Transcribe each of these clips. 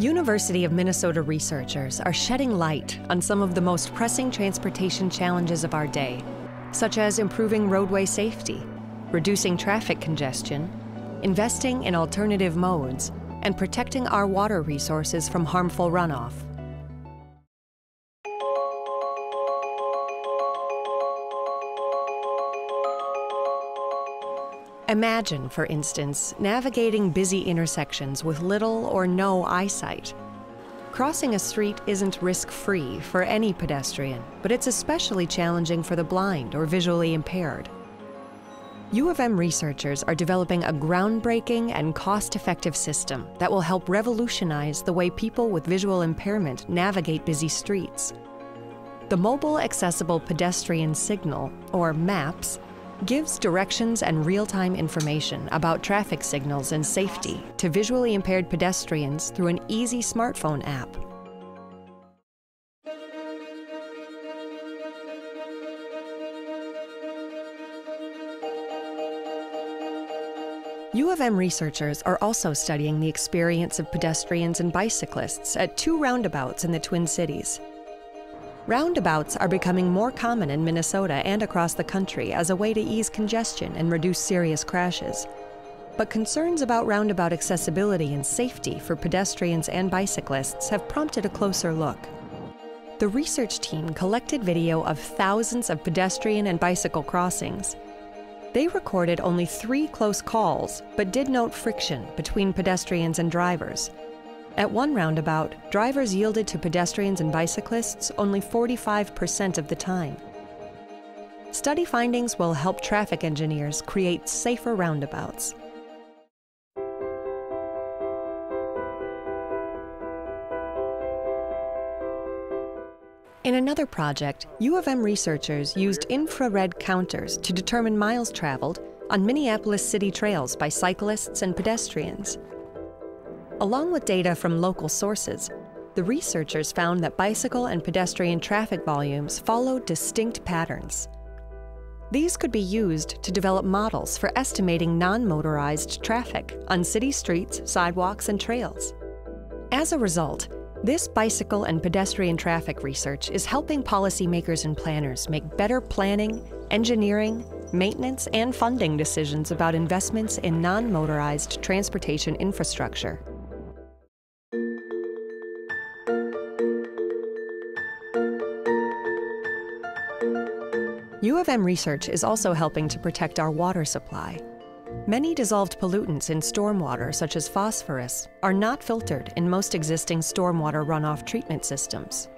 University of Minnesota researchers are shedding light on some of the most pressing transportation challenges of our day, such as improving roadway safety, reducing traffic congestion, investing in alternative modes, and protecting our water resources from harmful runoff. Imagine, for instance, navigating busy intersections with little or no eyesight. Crossing a street isn't risk free for any pedestrian, but it's especially challenging for the blind or visually impaired. U of M researchers are developing a groundbreaking and cost effective system that will help revolutionize the way people with visual impairment navigate busy streets. The Mobile Accessible Pedestrian Signal, or MAPS, gives directions and real-time information about traffic signals and safety to visually impaired pedestrians through an easy smartphone app. U of M researchers are also studying the experience of pedestrians and bicyclists at two roundabouts in the Twin Cities. Roundabouts are becoming more common in Minnesota and across the country as a way to ease congestion and reduce serious crashes. But concerns about roundabout accessibility and safety for pedestrians and bicyclists have prompted a closer look. The research team collected video of thousands of pedestrian and bicycle crossings. They recorded only three close calls, but did note friction between pedestrians and drivers, at one roundabout, drivers yielded to pedestrians and bicyclists only 45% of the time. Study findings will help traffic engineers create safer roundabouts. In another project, U of M researchers used infrared counters to determine miles traveled on Minneapolis city trails by cyclists and pedestrians. Along with data from local sources, the researchers found that bicycle and pedestrian traffic volumes follow distinct patterns. These could be used to develop models for estimating non motorized traffic on city streets, sidewalks, and trails. As a result, this bicycle and pedestrian traffic research is helping policymakers and planners make better planning, engineering, maintenance, and funding decisions about investments in non motorized transportation infrastructure. U of M research is also helping to protect our water supply. Many dissolved pollutants in stormwater, such as phosphorus, are not filtered in most existing stormwater runoff treatment systems.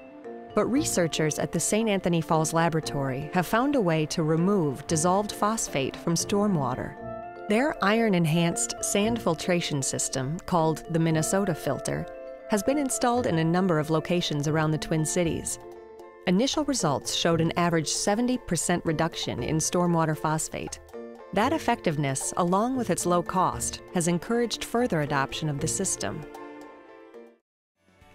But researchers at the St. Anthony Falls Laboratory have found a way to remove dissolved phosphate from stormwater. Their iron enhanced sand filtration system, called the Minnesota Filter, has been installed in a number of locations around the Twin Cities, Initial results showed an average 70% reduction in stormwater phosphate. That effectiveness, along with its low cost, has encouraged further adoption of the system.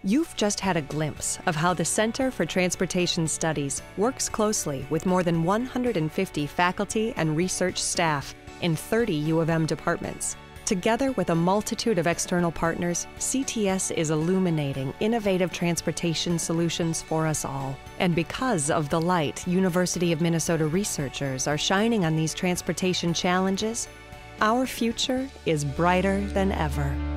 You've just had a glimpse of how the Center for Transportation Studies works closely with more than 150 faculty and research staff in 30 U of M departments Together with a multitude of external partners, CTS is illuminating innovative transportation solutions for us all. And because of the light University of Minnesota researchers are shining on these transportation challenges, our future is brighter than ever.